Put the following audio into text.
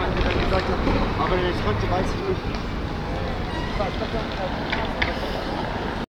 Aussage dann gesagt hat, aber nicht. Schritte weiß ich nicht.